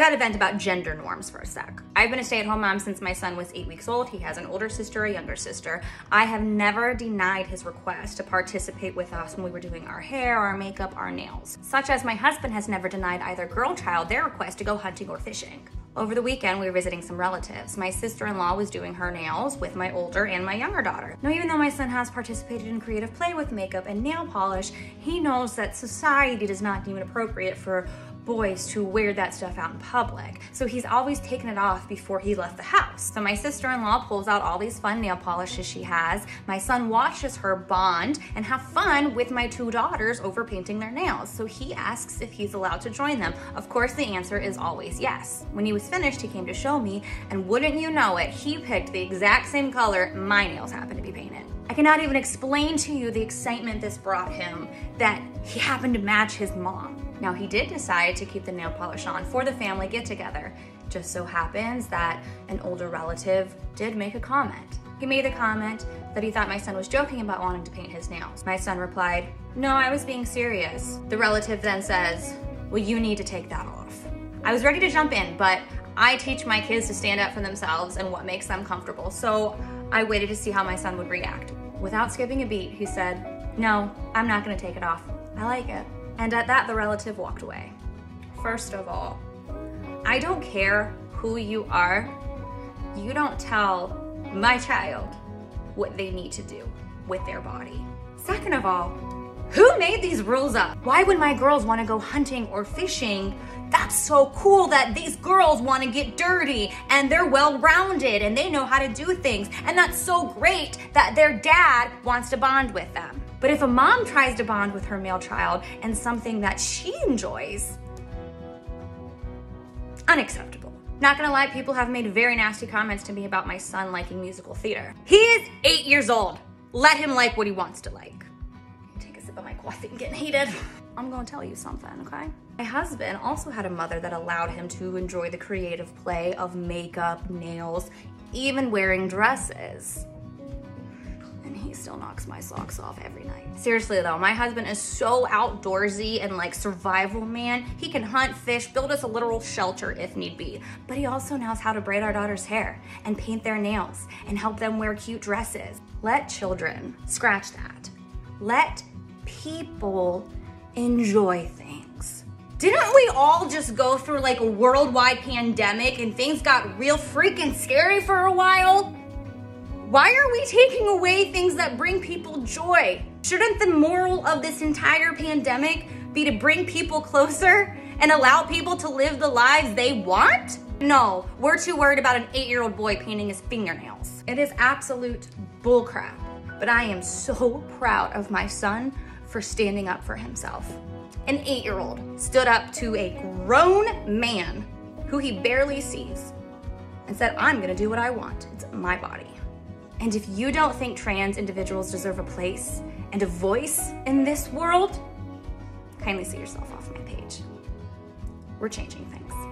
gotta vent about gender norms for a sec. I've been a stay at home mom since my son was eight weeks old. He has an older sister, a younger sister. I have never denied his request to participate with us when we were doing our hair, our makeup, our nails. Such as my husband has never denied either girl child their request to go hunting or fishing. Over the weekend, we were visiting some relatives. My sister-in-law was doing her nails with my older and my younger daughter. Now, even though my son has participated in creative play with makeup and nail polish, he knows that society does not deem it appropriate for boys to wear that stuff out in public. So he's always taken it off before he left the house. So my sister-in-law pulls out all these fun nail polishes she has. My son watches her bond and have fun with my two daughters over painting their nails. So he asks if he's allowed to join them. Of course, the answer is always yes. When he was finished, he came to show me, and wouldn't you know it, he picked the exact same color my nails happened to be painted. I cannot even explain to you the excitement this brought him that he happened to match his mom. Now he did decide to keep the nail polish on for the family get together. Just so happens that an older relative did make a comment. He made the comment that he thought my son was joking about wanting to paint his nails. My son replied, no, I was being serious. The relative then says, well, you need to take that off. I was ready to jump in, but I teach my kids to stand up for themselves and what makes them comfortable. So I waited to see how my son would react. Without skipping a beat, he said, no, I'm not gonna take it off. I like it. And at that, the relative walked away. First of all, I don't care who you are. You don't tell my child what they need to do with their body. Second of all, who made these rules up? Why would my girls want to go hunting or fishing? That's so cool that these girls want to get dirty and they're well rounded and they know how to do things. And that's so great that their dad wants to bond with them. But if a mom tries to bond with her male child and something that she enjoys, unacceptable. Not gonna lie, people have made very nasty comments to me about my son liking musical theater. He is eight years old. Let him like what he wants to like. Take a sip of my coffee and get heated. I'm gonna tell you something, okay? My husband also had a mother that allowed him to enjoy the creative play of makeup, nails, even wearing dresses and he still knocks my socks off every night. Seriously though, my husband is so outdoorsy and like survival man. He can hunt, fish, build us a literal shelter if need be. But he also knows how to braid our daughter's hair and paint their nails and help them wear cute dresses. Let children, scratch that. Let people enjoy things. Didn't we all just go through like a worldwide pandemic and things got real freaking scary for a while? Why are we taking away things that bring people joy? Shouldn't the moral of this entire pandemic be to bring people closer and allow people to live the lives they want? No, we're too worried about an eight-year-old boy painting his fingernails. It is absolute bullcrap, but I am so proud of my son for standing up for himself. An eight-year-old stood up to a grown man who he barely sees and said, I'm gonna do what I want. It's my body. And if you don't think trans individuals deserve a place and a voice in this world, kindly see yourself off my page. We're changing things.